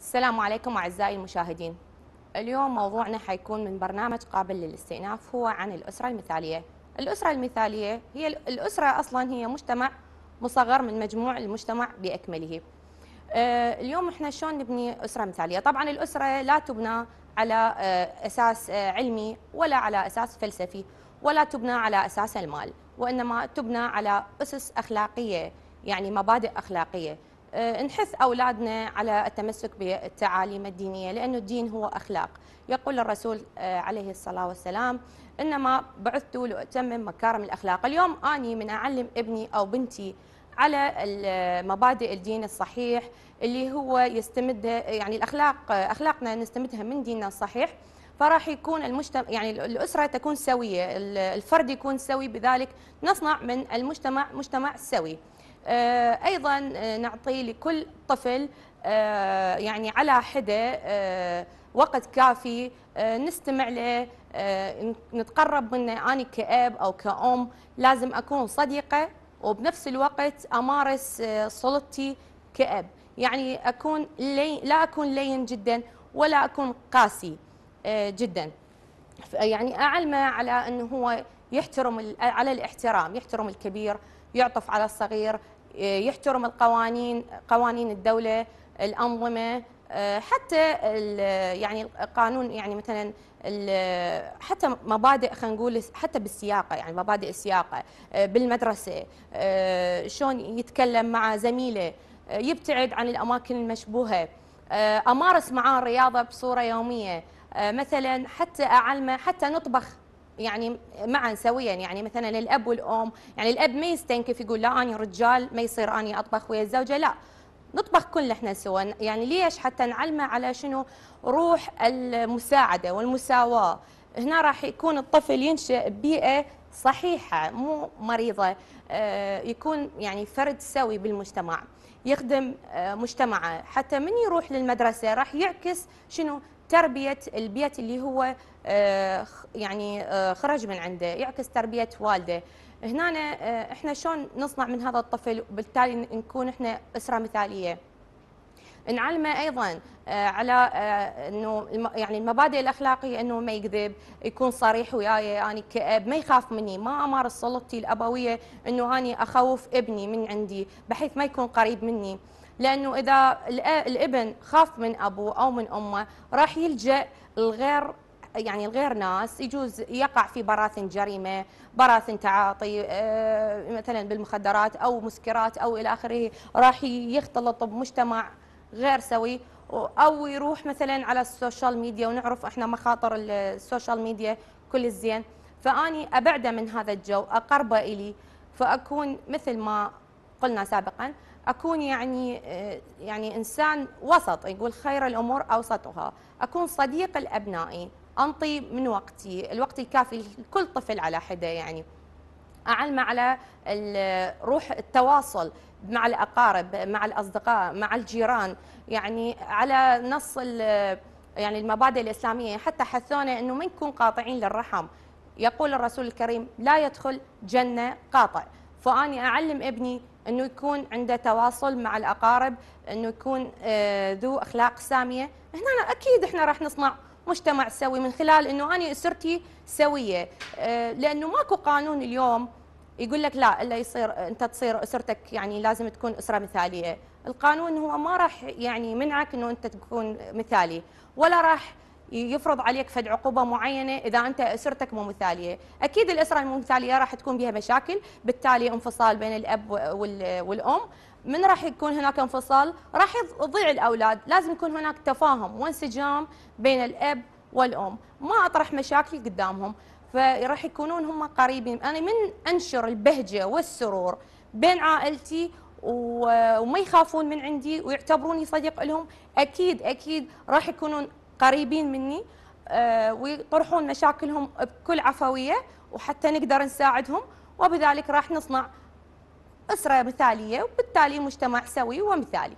السلام عليكم أعزائي المشاهدين. اليوم موضوعنا حيكون من برنامج قابل للاستئناف هو عن الأسرة المثالية. الأسرة المثالية هي الأسرة أصلا هي مجتمع مصغر من مجموع المجتمع بأكمله. آه، اليوم إحنا شلون نبني أسرة مثالية؟ طبعا الأسرة لا تبنى على آه، أساس آه، علمي ولا على أساس فلسفي ولا تبنى على أساس المال وإنما تبنى على أسس أخلاقية يعني مبادئ أخلاقية. نحث أولادنا على التمسك بالتعاليم الدينية لأن الدين هو أخلاق. يقول الرسول آه، عليه الصلاة والسلام إنما بعثت لأتمم مكارم الأخلاق. اليوم أني من أعلم ابني أو بنتي على مبادئ الدين الصحيح اللي هو يستمد يعني الأخلاق أخلاقنا نستمدها من ديننا الصحيح. فراح يكون المجتمع يعني الأسرة تكون سوية الفرد يكون سوي بذلك نصنع من المجتمع مجتمع سوي. آه، أيضا آه، نعطي لكل طفل آه، يعني على حدة وقت كافي نستمع له نتقرب منه. اني كأب أو كأم لازم أكون صديقة وبنفس الوقت أمارس سلطتي كأب. يعني أكون لي لا أكون لين جدا ولا أكون قاسي جدا. يعني أعلمه على أنه هو يحترم على الاحترام يحترم الكبير. يعطف على الصغير يحترم القوانين قوانين الدولة الأنظمة حتى يعني القانون يعني مثلا حتى مبادئ خلينا نقول حتى بالسياقة يعني مبادئ السياقة بالمدرسة شلون يتكلم مع زميله يبتعد عن الأماكن المشبوهة أمارس معاه الرياضة بصورة يومية مثلا حتى أعلمه حتى نطبخ. يعني معا سويا يعني مثلا الاب والأم. يعني الأب ما يستنكف يقول لا أني رجال ما يصير أني أطبخ ويا الزوجة لا. نطبخ كل إحنا سوا. يعني ليش حتى نعلمه على شنو؟ روح المساعدة والمساواة. هنا راح يكون الطفل ينشا ببيئه صحيحة مو مريضة. آه، يكون يعني فرد سوي بالمجتمع. يخدم آه، مجتمعه. حتى من يروح للمدرسة راح يعكس شنو؟ تربية البيت اللي هو آه، يعني آه، خرج من عنده يعكس تربية والده. هنا آه، إحنا شلون نصنع من هذا الطفل وبالتالي نكون إحنا أسرة مثالية؟ نعلمه أيضا على إنه يعني المبادئ الأخلاقية إنه ما يكذب يكون صريح وياي اني كأب ما يخاف مني. ما امارس سلطتي الأبوية إنه اني أخوف ابني من عندي بحيث ما يكون قريب مني. لأنه إذا الإبن خاف من أبوه أو من أمه راح يلجأ الغير يعني الغير ناس يجوز يقع في براثن جريمة، براثن تعاطي آه، مثلا بالمخدرات أو مسكرات أو إلى آخره، راح يختلط بمجتمع غير سوي أو يروح مثلا على ال social media ونعرف إحنا مخاطر ال social media كل الزين، فأني ابعده من هذا الجو، اقربه إلي فأكون مثل ما قلنا سابقا أكون يعني آه، يعني إنسان وسط يقول خير الأمور أوسطها. أكون صديق لابنائي أنطي من وقتي. الوقت الكافي لكل طفل على حدة يعني. اعلمه على روح التواصل مع الأقارب مع الأصدقاء مع الجيران. يعني على نص يعني المبادئ الإسلامية حتى حثونا إنه ما نكون قاطعين للرحم. يقول الرسول الكريم لا يدخل جنة قاطع. فأني أعلم ابني إنه يكون عنده تواصل مع الأقارب إنه يكون آه، ذو أخلاق سامية. هنا أكيد إحنا راح نصنع مجتمع سوي من خلال إنه أنا أسرتي سوية. آه، لأنه ماكو قانون اليوم يقول لك لا إلا يصير أنت تصير أسرتك يعني لازم تكون أسرة مثالية. القانون هو ما راح يعني منعك إنه أنت تكون مثالي ولا راح يفرض عليك فد عقوبة معينة إذا أنت أسرتك مو مثالية، أكيد الأسرة المثالية راح تكون بها مشاكل، بالتالي انفصال بين الأب والأم، من راح يكون هناك انفصال؟ راح يضيع الأولاد، لازم يكون هناك تفاهم وانسجام بين الأب والأم، ما أطرح مشاكل قدامهم، فراح يكونون هم قريبين، أنا من أنشر البهجة والسرور بين عائلتي وما يخافون من عندي ويعتبروني صديق لهم أكيد أكيد راح يكونون قريبين مني آه، ويطرحون مشاكلهم بكل عفوية وحتى نقدر نساعدهم وبذلك راح نصنع أسرة مثالية وبالتالي مجتمع سوي ومثالي.